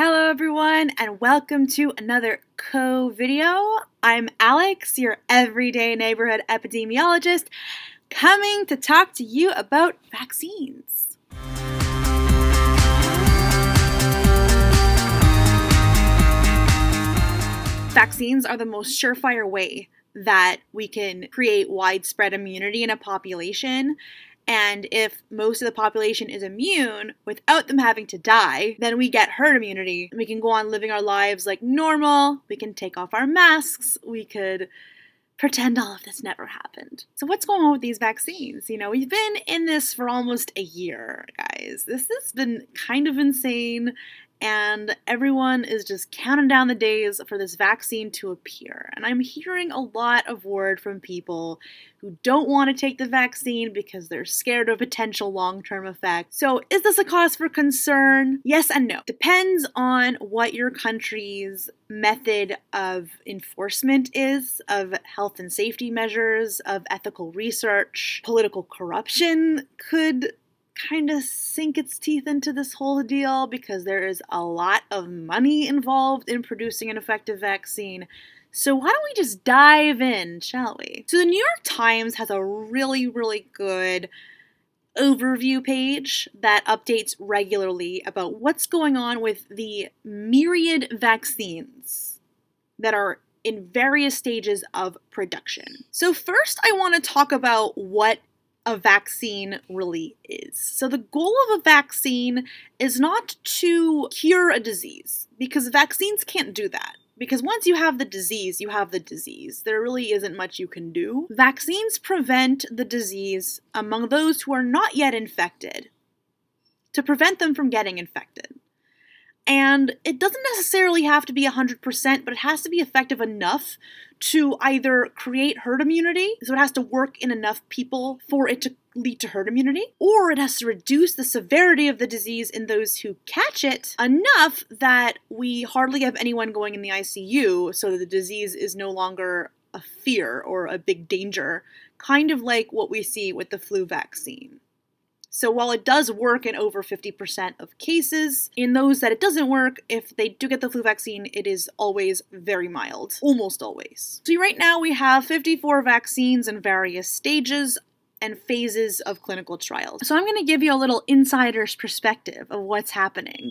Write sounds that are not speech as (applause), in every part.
Hello everyone and welcome to another Co video. I'm Alex, your everyday neighborhood epidemiologist, coming to talk to you about vaccines. Vaccines are the most surefire way that we can create widespread immunity in a population and if most of the population is immune without them having to die, then we get herd immunity. And we can go on living our lives like normal. We can take off our masks. We could pretend all of this never happened. So, what's going on with these vaccines? You know, we've been in this for almost a year, guys. This has been kind of insane and everyone is just counting down the days for this vaccine to appear. And I'm hearing a lot of word from people who don't want to take the vaccine because they're scared of potential long term effects. So, is this a cause for concern? Yes and no. Depends on what your country's method of enforcement is, of health and safety measures, of ethical research. Political corruption could kind of sink its teeth into this whole deal because there is a lot of money involved in producing an effective vaccine. So, why don't we just dive in, shall we? So, the New York Times has a really, really good overview page that updates regularly about what's going on with the myriad vaccines that are in various stages of production. So, first, I want to talk about what a vaccine really is. So, the goal of a vaccine is not to cure a disease, because vaccines can't do that. Because once you have the disease, you have the disease. There really isn't much you can do. Vaccines prevent the disease among those who are not yet infected, to prevent them from getting infected. And it doesn't necessarily have to be 100%, but it has to be effective enough to either create herd immunity, so it has to work in enough people for it to lead to herd immunity, or it has to reduce the severity of the disease in those who catch it enough that we hardly have anyone going in the ICU so that the disease is no longer a fear or a big danger, kind of like what we see with the flu vaccine. So while it does work in over 50% of cases, in those that it doesn't work, if they do get the flu vaccine, it is always very mild. Almost always. So right now we have 54 vaccines in various stages and phases of clinical trials. So I'm going to give you a little insider's perspective of what's happening.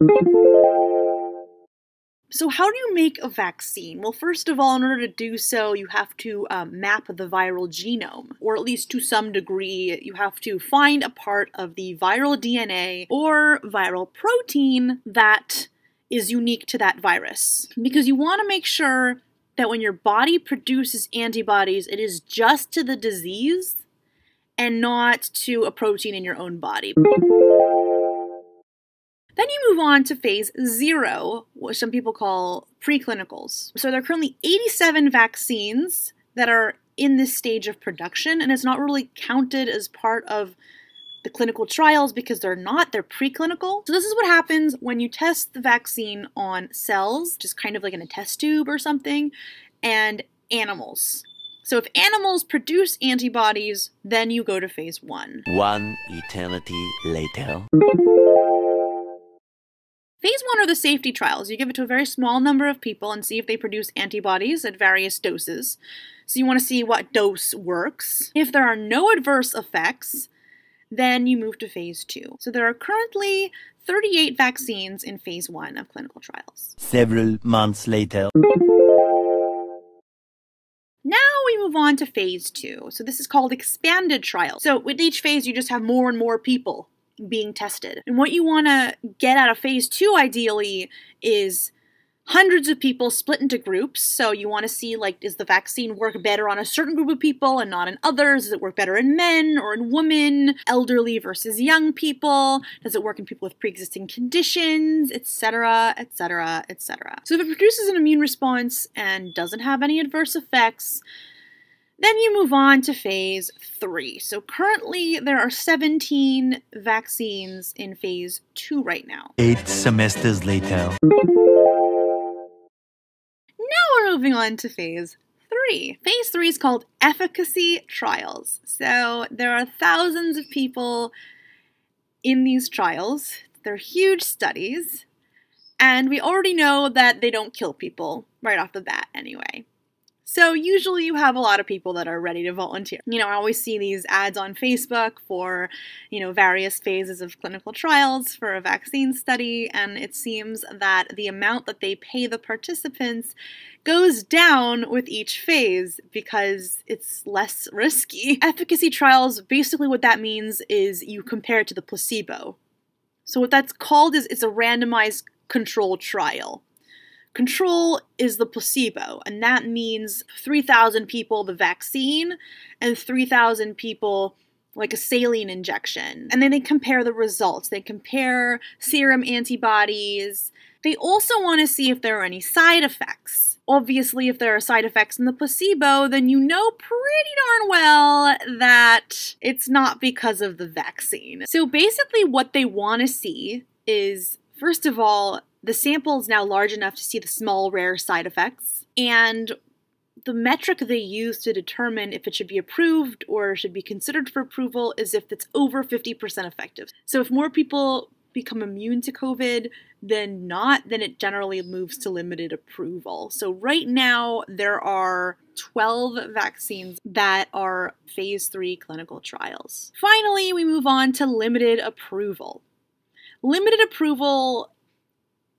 So, how do you make a vaccine? Well, first of all, in order to do so, you have to um, map the viral genome, or at least to some degree, you have to find a part of the viral DNA or viral protein that is unique to that virus. Because you want to make sure that when your body produces antibodies, it is just to the disease and not to a protein in your own body. Then you move on to phase zero, which some people call preclinicals. So there are currently 87 vaccines that are in this stage of production, and it's not really counted as part of the clinical trials because they're not, they're preclinical. So this is what happens when you test the vaccine on cells, just kind of like in a test tube or something, and animals. So if animals produce antibodies, then you go to phase one. One eternity later. One are the safety trials. You give it to a very small number of people and see if they produce antibodies at various doses. So you want to see what dose works. If there are no adverse effects, then you move to phase two. So there are currently 38 vaccines in phase one of clinical trials. Several months later. Now we move on to phase two. So this is called expanded trials. So with each phase, you just have more and more people being tested. And what you want to get out of phase two, ideally, is hundreds of people split into groups. So you want to see, like, does the vaccine work better on a certain group of people and not in others? Does it work better in men or in women? Elderly versus young people? Does it work in people with pre-existing conditions, etc., etc., etc.? So if it produces an immune response and doesn't have any adverse effects, then you move on to phase three. So currently there are 17 vaccines in phase two right now. Eight semesters later. Now we're moving on to phase three. Phase three is called efficacy trials. So there are thousands of people in these trials. They're huge studies. And we already know that they don't kill people right off the bat anyway. So usually you have a lot of people that are ready to volunteer. You know, I always see these ads on Facebook for, you know, various phases of clinical trials for a vaccine study, and it seems that the amount that they pay the participants goes down with each phase because it's less risky. (laughs) Efficacy trials, basically what that means is you compare it to the placebo. So what that's called is it's a randomized controlled trial. Control is the placebo, and that means 3,000 people the vaccine and 3,000 people like a saline injection. And then they compare the results. They compare serum antibodies. They also want to see if there are any side effects. Obviously, if there are side effects in the placebo, then you know pretty darn well that it's not because of the vaccine. So basically, what they want to see is, first of all, the sample is now large enough to see the small, rare side effects, and the metric they use to determine if it should be approved or should be considered for approval is if it's over 50% effective. So if more people become immune to COVID than not, then it generally moves to limited approval. So right now, there are 12 vaccines that are phase three clinical trials. Finally, we move on to limited approval. Limited approval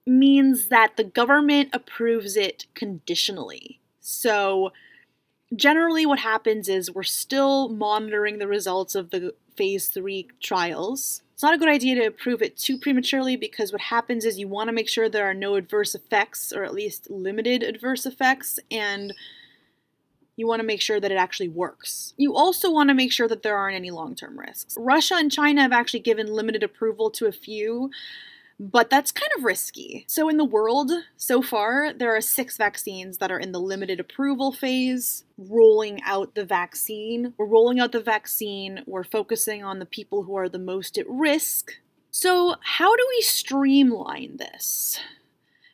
means that the government approves it conditionally. So, generally, what happens is we're still monitoring the results of the phase three trials. It's not a good idea to approve it too prematurely because what happens is you want to make sure there are no adverse effects, or at least limited adverse effects, and you want to make sure that it actually works. You also want to make sure that there aren't any long term risks. Russia and China have actually given limited approval to a few but that's kind of risky. So, in the world so far, there are six vaccines that are in the limited approval phase, rolling out the vaccine. We're rolling out the vaccine, we're focusing on the people who are the most at risk. So, how do we streamline this?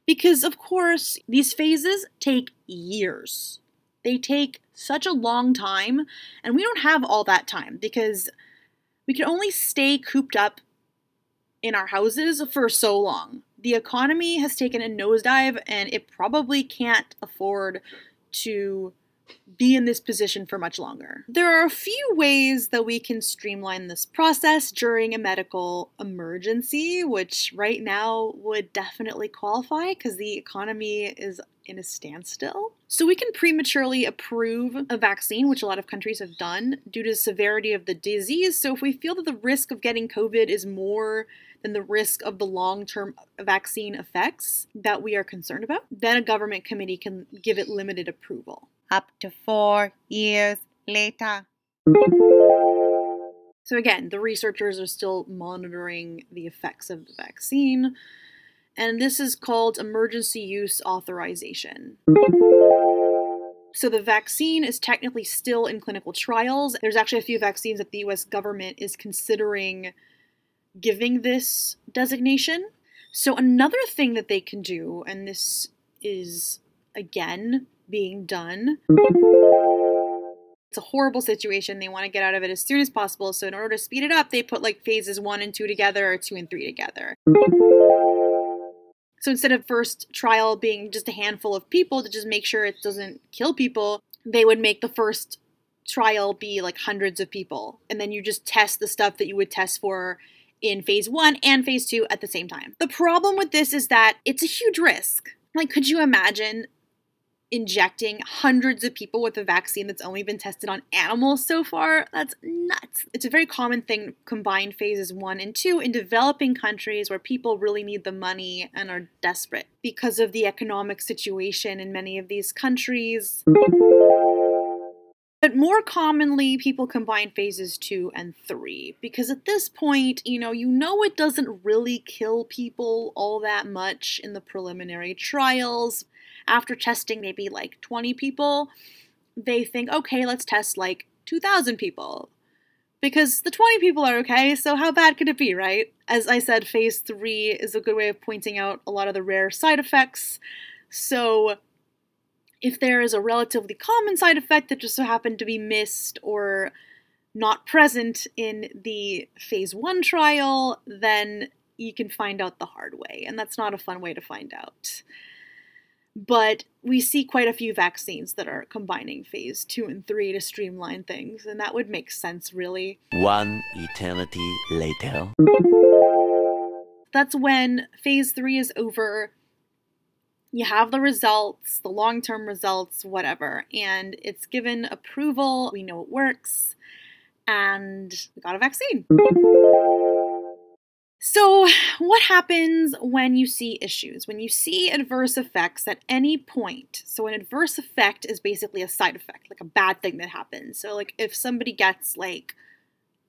Because, of course, these phases take years. They take such a long time, and we don't have all that time because we can only stay cooped up in our houses for so long. The economy has taken a nosedive and it probably can't afford to be in this position for much longer. There are a few ways that we can streamline this process during a medical emergency, which right now would definitely qualify because the economy is in a standstill. So we can prematurely approve a vaccine, which a lot of countries have done, due to the severity of the disease. So if we feel that the risk of getting COVID is more than the risk of the long term vaccine effects that we are concerned about, then a government committee can give it limited approval. Up to four years later. So, again, the researchers are still monitoring the effects of the vaccine, and this is called emergency use authorization. So the vaccine is technically still in clinical trials. There's actually a few vaccines that the US government is considering giving this designation. So, another thing that they can do, and this is again being done, it's a horrible situation. They want to get out of it as soon as possible. So, in order to speed it up, they put like phases one and two together or two and three together. So, instead of first trial being just a handful of people to just make sure it doesn't kill people, they would make the first trial be like hundreds of people. And then you just test the stuff that you would test for in phase one and phase two at the same time. The problem with this is that it's a huge risk. Like, could you imagine injecting hundreds of people with a vaccine that's only been tested on animals so far? That's nuts. It's a very common thing combine phases one and two in developing countries where people really need the money and are desperate because of the economic situation in many of these countries. But more commonly, people combine phases two and three because at this point, you know, you know it doesn't really kill people all that much in the preliminary trials. After testing maybe like 20 people, they think, okay, let's test like 2,000 people. Because the 20 people are okay, so how bad could it be, right? As I said, phase three is a good way of pointing out a lot of the rare side effects. So if there is a relatively common side effect that just so happened to be missed or not present in the phase one trial, then you can find out the hard way, and that's not a fun way to find out. But we see quite a few vaccines that are combining phase two and three to streamline things, and that would make sense, really. One eternity later. That's when phase three is over. You have the results, the long term results, whatever, and it's given approval. We know it works, and we got a vaccine. So, what happens when you see issues? When you see adverse effects at any point? So, an adverse effect is basically a side effect, like a bad thing that happens. So, like if somebody gets like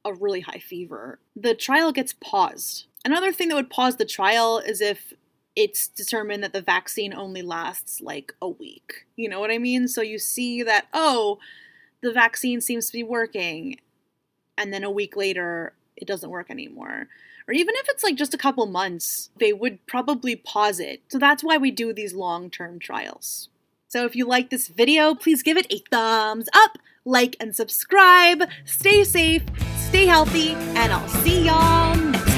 a really high fever, the trial gets paused. Another thing that would pause the trial is if it's determined that the vaccine only lasts like a week. You know what I mean? So, you see that, oh, the vaccine seems to be working, and then a week later, it doesn't work anymore or even if it's like just a couple months, they would probably pause it. So that's why we do these long term trials. So if you like this video, please give it a thumbs up, like, and subscribe. Stay safe, stay healthy, and I'll see y'all next